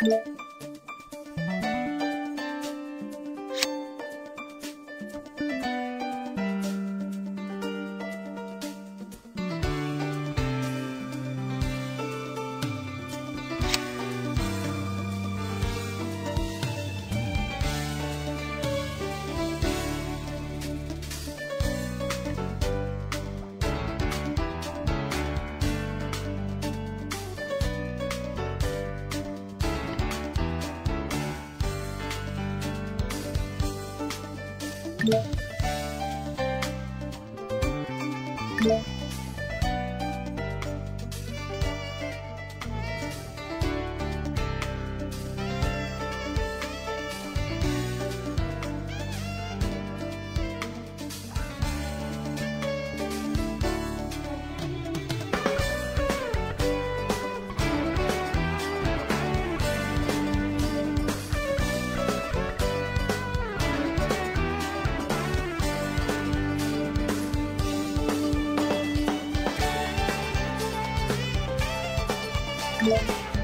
Música Yeah. Thank.